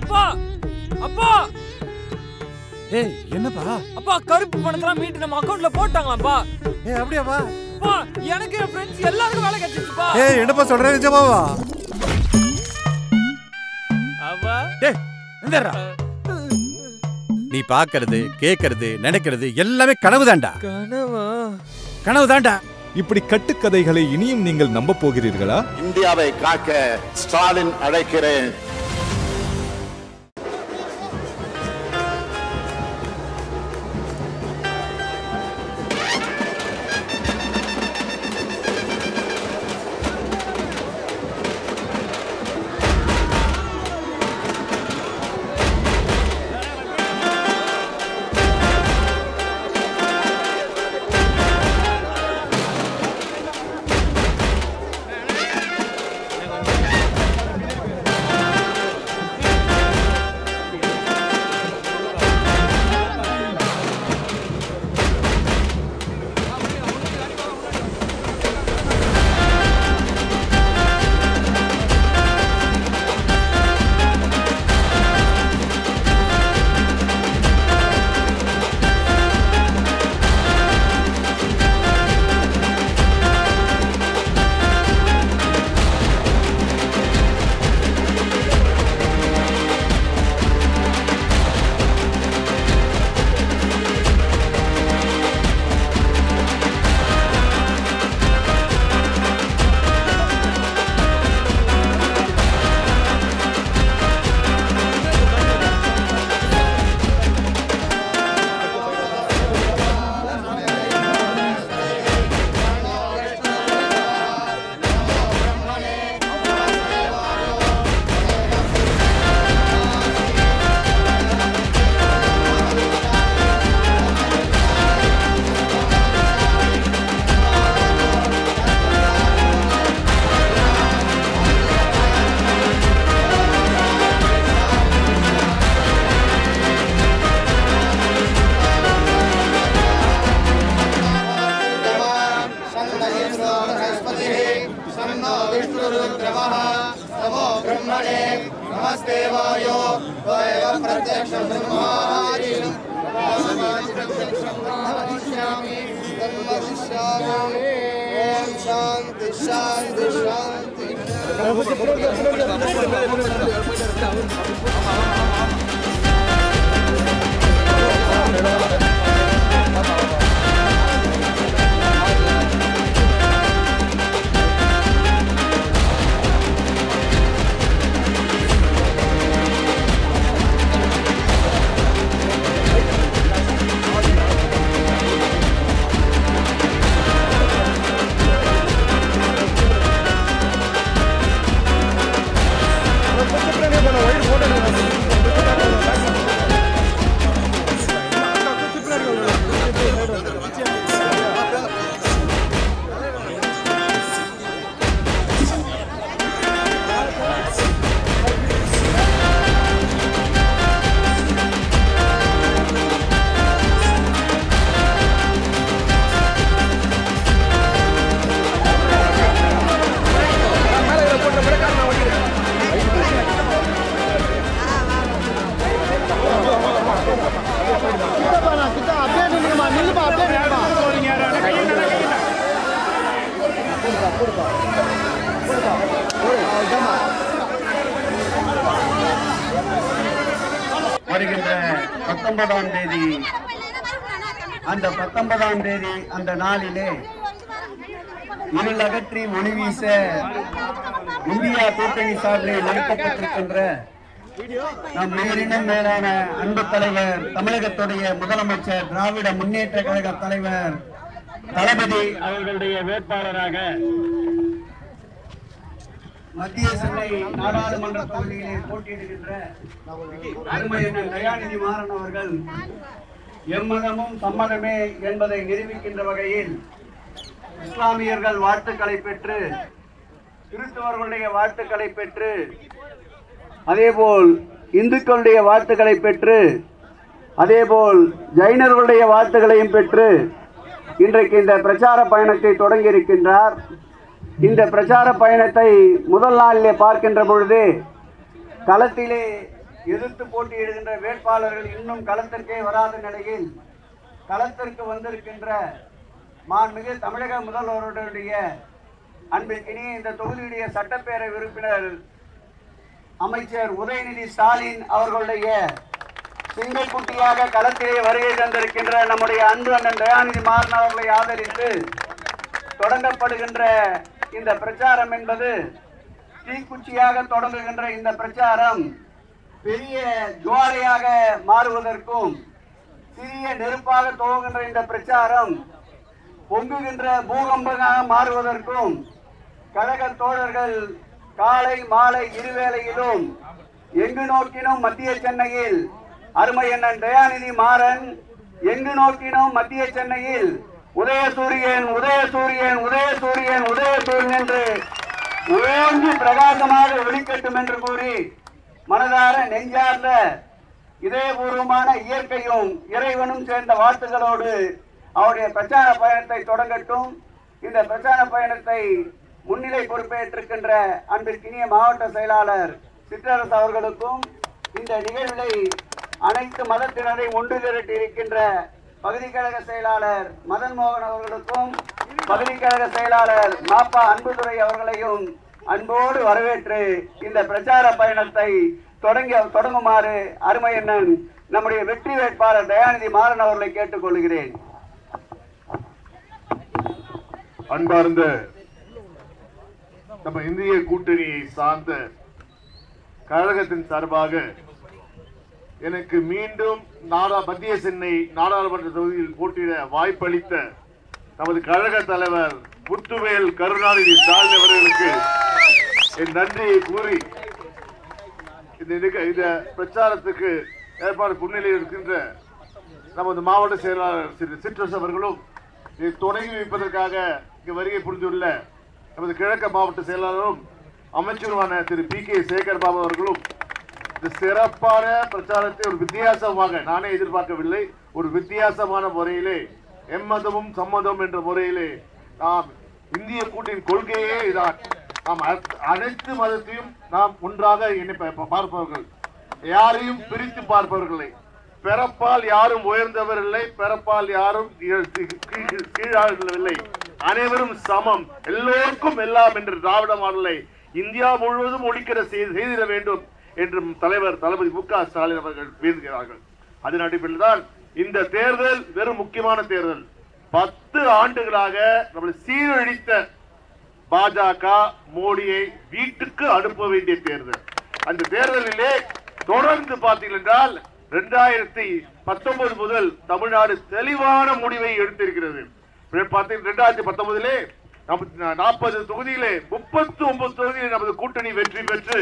அப்பா! அப்பா! ஏய் என்னப்பா? அப்பா கருப்பு பணத்தெல்லாம் மீட்டு நம்ம அக்கவுண்ட்ல போட்டாங்களாப்பா? ஏய் அப்படியாப்பா அப்பா எனக்கு என் ஃப்ரெண்ட்ஸ் எல்லாருக்கும் வேலை கிடைச்சிச்சுப்பா ஏய் என்னப்பா சொல்ற நிஜமாவா? அப்பா டேய் இந்தடா நீ பாக்குறது கேக்குறது நினைக்கிறது எல்லாமே கனவுதான்டா. கனவா? கனவுதான்டா. இப்படி கட்டுக்கதைகளை இனியும் நீங்கள் நம்ப போகிறீர்களா? இந்தியாவை காக்க ஸ்டாலின் அழைக்கிறேன். बृहस्पतिः सन्नो विष्णुरुद्रमः। नमो ब्रह्मणे। नमस्ते वायो। एव प्रत्यक्षम् ब्रह्मादिष्यामि शान्ति शान्ति शान्ति। வருகின்ற பத்தொன்பதாம் தேதி. அந்த பத்தொன்பதாம் தேதி அந்த நாளிலே இருள் அகற்றி மணி வீச இந்தியா கூட்டணி சார்பில் நடத்தப்பட்டிருக்கின்ற நம் உயிரினும் மேலான அன்பு தலைவர் தமிழகத்துடைய முதலமைச்சர் திராவிட முன்னேற்ற கழக தலைவர் தளபதி அவர்களுடைய வேட்பாளராக மத்திய சென்னை நாடாளுமன்ற தொகுதியிலே போட்டியிடுகின்ற அருமையான தயாநிதி மாறன் அவர்கள் எம்மதமும் சம்மதமே என்பதை நிரூபிக்கின்ற வகையில் இஸ்லாமியர்கள் வாழ்த்துக்களை பெற்று கிறிஸ்தவர்களுடைய வாழ்த்துக்களை பெற்று அதேபோல் இந்துக்களுடைய வாழ்த்துக்களை பெற்று அதேபோல் ஜைனர்களுடைய வாழ்த்துக்களையும் பெற்று இன்றைக்கு இந்த பிரச்சார பயணத்தை தொடங்கி இருக்கின்றார் இந்த பிரச்சார பயணத்தை முதல் நாளிலே பார்க்கின்ற பொழுது களத்திலே எதிர்த்து போட்டியிடுகின்ற வேட்பாளர்கள் இன்னும் களத்திற்கே வராத நிலையில் களத்திற்கு வந்திருக்கின்ற மாண்புமிகு தமிழக முதல்வருடைய அன்பிற்கினி இந்த தொகுதியுடைய சட்டப்பேரவை உறுப்பினர் அமைச்சர் உதயநிதி ஸ்டாலின் அவர்களுடைய சிங்கக்குட்டியாக களத்திலே வருகை தந்திருக்கின்ற நம்முடைய அன்பு அண்ணன் தயாநிதி மாறன் அவர்களை ஆதரித்து தொடங்கப்படுகின்ற இந்த பிரச்சாரம் என்பது தீக்குச்சியாக தொடங்குகின்ற இந்த பிரச்சாரம் பெரிய ஜுவாலையாக மாறுவதற்கும் சிறிய நெருப்பாக துவங்குகின்ற இந்த பிரச்சாரம் பொங்குகின்ற பூகம்பமாக மாறுவதற்கும் கழக தோழர்கள் காலை மாலை இருவேளையிலும் எங்கு நோக்கினும் மத்திய சென்னையில் அருமை அண்ணன் தயாநிதி மாறன் எங்கு நோக்கினும் மத்திய சென்னையில் உதயசூரியன் உதயசூரியன் உதயசூரியன் உதயசூரியன் என்று ஓங்கி பிரகாசமாக வெளிக்கட்டும் என்று கூறி மனதார நெஞ்சார்ந்த இதயபூர்வமான இயற்கையும் இறைவனும் சேர்ந்த வாழ்த்துகளோடு அவருடைய பிரச்சார பயணத்தை தொடங்கட்டும். இந்த பிரச்சார பயணத்தை முன்னிலை பொறுப்பேற்றிருக்கின்ற அன்பிற்கினிய மாவட்ட செயலாளர் சிற்றரசு அவர்களுக்கும் இந்த நிகழ்விலை அனைத்து மதத்தினரை ஒன்று திரட்டி இருக்கின்ற பகுதி கழக செயலாளர் மதன் மோகன் அவர்களுக்கும் பகுதி கழக செயலாளர் மாப்பா அன்புதுரை அவர்களையும் அன்போடு வரவேற்று இந்த பிரச்சார பயணத்தை தொடங்கி தொடங்குமாறு அருமை அண்ணன் நம்முடைய வெற்றி வேட்பாளர் தயாநிதி மாறன் அவர்களை கேட்டுக்கொள்கிறேன் அன்பார்ந்த நம்ம இந்திய கூட்டணியை சார்ந்த கழகத்தின் சார்பாக எனக்கு மீண்டும் நாடா மத்திய சென்னை நாடாளுமன்ற தொகுதியில் போட்டியிட வாய்ப்பளித்த நமது கழக தலைவர் முத்துவேல் கருணாநிதி ஸ்டாலின் அவர்களுக்கு என் நன்றியை கூறி இந்த இந்த பிரச்சாரத்துக்கு ஏற்பாடு முன்னிலையில் இருக்கின்ற நமது மாவட்ட செயலாளர் திரு சிற்றரசு அவர்களும் இதை தொடங்கி வைப்பதற்காக இங்கு வருகை புரிந்துள்ள நமது கிழக்கு மாவட்ட செயலாளரும் அமைச்சருமான திரு பி கே சேகர் பாபு அவர்களும் இந்த சிறப்பான பிரச்சாரத்தை ஒரு வித்தியாசமாக நானே எதிர்பார்க்கவில்லை. ஒரு வித்தியாசமான முறையிலே எம்மதமும் சம்மதம் என்ற முறையிலே நாம் இந்திய கூட்டின் கொள்கையே இதான். நாம் அனைத்து மதத்தையும் நாம் ஒன்றாக இணைப்ப பார்ப்பவர்கள். யாரையும் பிரித்து பார்ப்பவர்களை. பிறப்பால் யாரும் உயர்ந்தவர் இல்லை பிறப்பால் யாரும் கீழாகவில்லை அனைவரும் சமம். எல்லோருக்கும் எல்லாம் என்று திராவிட மாடலை இந்தியா முழுவதும் ஒழிக்கிற செய்து- செய்திட வேண்டும். என்று தலைவர் தளபதி மு க ஸ்டாலின் அவர்கள் வேண்டுகிறார்கள் அதன் அடிப்படையில் தான் இந்த தேர்தல் வெறும் முக்கியமான தேர்தல். பத்து ஆண்டுகளாக நம்மளை சீரழித்த பாஜக மோடியை வீட்டுக்கு அனுப்ப வேண்டிய தேர்தல். அந்த தேர்தலிலே தொடர்ந்து பார்த்தீர்கள் என்றால் இரண்டாயிரத்தி பத்தொன்பது முதல் தமிழ்நாடு தெளிவான முடிவை எடுத்திருக்கிறது. பார்த்தீங்கன்னா இரண்டாயிரத்தி பத்தொன்பதிலே நாற்பது தொகுதியிலே முப்பத்தி ஒன்பது தொகுதியில் நமது கூட்டணி வெற்றி பெற்று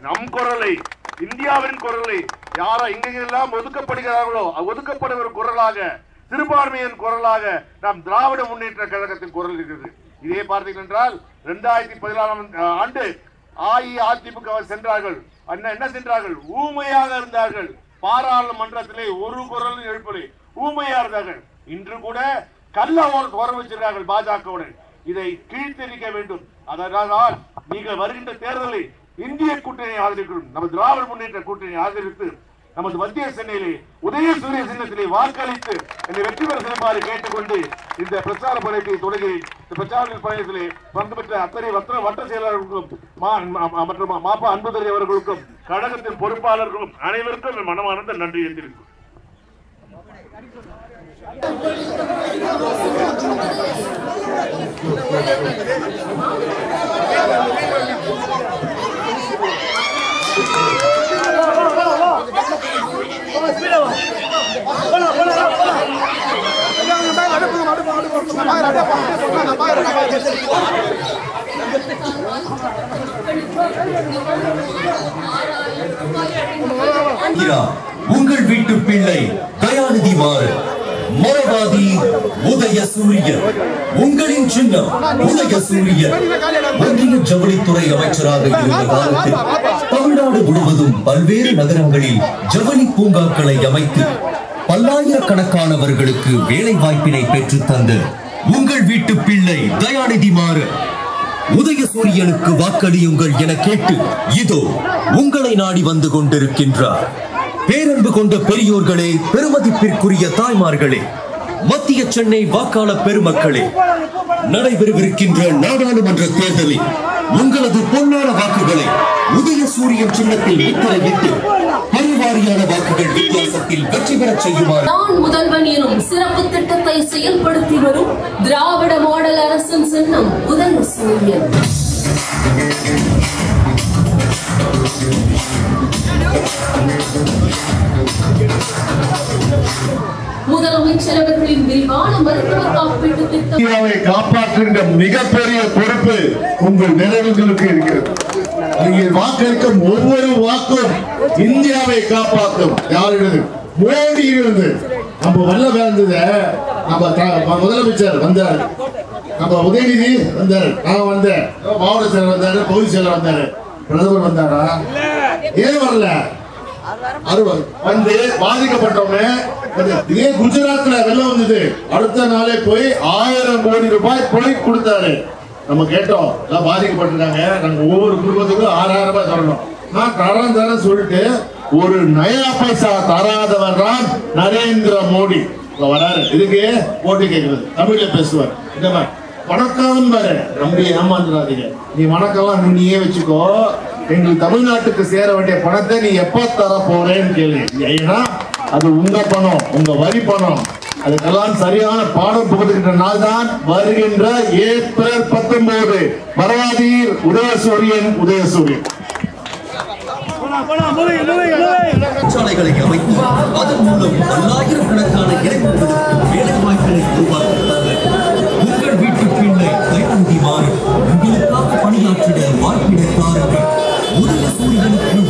நம் குரலை இந்தியாவின் குரலை யாரா எங்கெல்லாம் ஒதுக்கப்படுகிறார்களோ ஒதுக்கப்படுகிற குரலாக சிறுபான்மையின் குரலாக நாம் திராவிட முன்னேற்ற கழகத்தின் குரல் இருக்கிறது. இதே பார்த்தீர்கள் என்றால் இரண்டாயிரத்தி பதினாலாம் ஆண்டு அஇஅதிமுக சென்றார்கள். அண்ணா என்ன சென்றார்கள்? ஊமையாக இருந்தார்கள். பாராளுமன்றத்திலே ஒரு குரல் எழுப்பலை. ஊமையா இருந்தார்கள். இன்று கூட கள்ள ஓர- ஓர பாஜகவுடன். இதை கீழ்த்தெரிக்க வேண்டும். அதனால் நீங்கள் வருகின்ற தேர்தலை இந்திய கூட்டணி ஆதரிக்கும் நமது திராவிட முன்னேற்ற கூட்டணி ஆதரித்து நமது மத்திய சென்னையிலே உதயசூரிய சின்னத்திலே வாக்களித்து என்னை வெற்றி பெற செல்லுமாறு கேட்டுக்கொண்டு இந்த பிரச்சார பயணத்தை தொடங்கி இந்த பிரச்சார பயணத்திலே பங்கு பெற்ற அத்தனை வத்திர வட்ட செயலாளர்களுக்கும் மா- மற்றும் மாப்பா அன்புதுரை அவர்களுக்கும் கழகத்தின் பொறுப்பாளர்களும் அனைவருக்கும் என் மனமார்ந்த நன்றி தெரிவிக்கும் you. உங்கள் வீட்டு பிள்ளை தயாநிதி மாறு மரவாதி உதய சூரியன். உங்களின் சின்னம் உதய சூரியன். மத்திய ஜவுளித்துறை அமைச்சராக இருந்த காலத்தில் தமிழ்நாடு முழுவதும் பல்வேறு நகரங்களில் ஜவுளி பூங்காக்களை அமைத்து பல்லாயிரக்கணக்கானவர்களுக்கு வேலை வாய்ப்பினை பெற்றுத் தந்தது உங்கள் வீட்டு பிள்ளை தயாநிதி மாறன் உதயசூரியனுக்கு வாக்களியுங்கள் என கேட்டு இதோ உங்களை நாடி வந்து கொண்டிருக்கின்றார். பேரன்பு கொண்ட பெரியோர்களே பெருமதிப்பிற்குரிய தாய்மார்களே மத்திய சென்னை வாக்காளர் பெருமக்களே நடைபெறவிருக்கின்ற நாடாளுமன்ற தேர்தலில் உங்களது பொன்னான வாக்குகளை உதயசூரியன் சின்னத்தில் முத்திரையிட்டு பெருவாரியான வாக்குகள் வித்தியாசத்தில் வெற்றி பெறச் செய்யுமாறு நான் முதல்வன் எனும் சிறப்பு திட்டத்தை செயல்படுத்தி வரும் திராவிட மாடல் அரசின் சின்னம் உதயசூரியன் முதலமைச்சர் அவர்களின் விரிவான மருத்துவ காப்பீட்டு திட்டம். காப்பாற்றுகின்ற மிகப்பெரிய பொறுப்பு உங்கள் நினைவுகளுக்கு இருக்கிறது. நீங்கள் வாக்களிக்கும் ஒவ்வொரு வாக்கும் இந்தியாவை காப்பாற்றும். யாரிடது? மோடியிலிருந்து. நம்ம வல்ல வேந்தத நம்ம முதலமைச்சர் வந்தார். நம்ம உதயநிதி வந்தார். நான் வந்தேன். மாவட்ட செயலர் வந்தாரு பகுதி செயலர் வந்தாரு. பிரதமர் வந்தாரா? ஏன் வரல? அறுபது வந்து பாதிக்கப்பட்டவங்க இதே குஜராத்ல வெள்ளம் வந்தது. அடுத்த நாளே போய் ஆயிரம் கோடி ரூபாய் கொலை கொடுத்தாரு. நம்ம கேட்டோம். எல்லாம் பாதிக்கப்பட்டிருக்காங்க. நாங்க ஒவ்வொரு குடும்பத்துக்கும் ஆறாயிரம் ரூபாய் தரணும். நான் கடன் தரேன் சொல்லிட்டு ஒரு நயா பைசா தராதவர் தான் நரேந்திர மோடி. வராரு. இதுக்கு போட்டி கேட்கறது தமிழ்ல பேசுவார். இந்த மாதிரி. வணக்கம் பாரு. நம்பி ஏமாந்துடாதீங்க. நீ வணக்கம்லாம் நீயே வச்சுக்கோ. எங்களுக்கு தமிழ்நாட்டுக்கு சேர வேண்டிய பணத்தை நீ எப்ப தர போறேன்னு கேளு. ஏன்னா அது உங்க பணம். உங்க வரி பணம். அதுக்கெல்லாம் சரியான பாடம் புகுத்துகின்ற நாள் தான் வருகின்ற ஏப்ரல் பத்தொன்பது. மரவாதீர் உதயசூரியன் உதயசூரியன். சாலைகளை அமைத்து அதன் மூலம் பல்லாயிரக்கணக்கான இளைஞர்களுக்கு வேலை வாய்ப்புகளை உங்கள் வீட்டு மாறி உங்களுக்காக பணியாற்றிட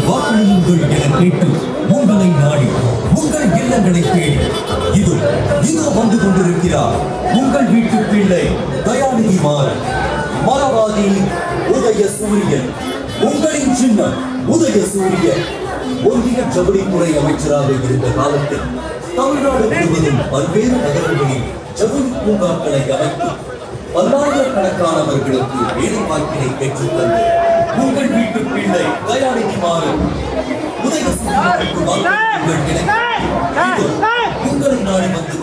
வாக்களியுங்கள் என கேட்டு இல்லங்களுக்கு இது இது வந்து கொண்டிருக்கிறார். உங்கள் வீட்டு பிள்ளை தயாநிதி மாறி மரவாதி உதய சூரியன். உங்களின் சின்னம் உதய சூரியன். ஒன்றிய ஜவுளித்துறை அமைச்சராக இருந்த காலத்தில் தமிழ்நாடு முழுவதும் பல்வேறு நகரங்களில் ஜவுளி பூங்காக்களை அமைத்து பல்லாயிரக்கணக்கானவர்களுக்கு வேலை வாய்ப்பினை பெற்றுத்தந்து உங்கள் வீட்டு பிள்ளை தயாரிக்குமாறு உதவி உங்களை நாடி வந்து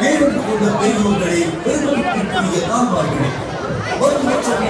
மேலும் கொண்ட பெரியவர்களே பெருமதிப்பிற்குரிய தாழ்வார்களே ஒரு லட்சம்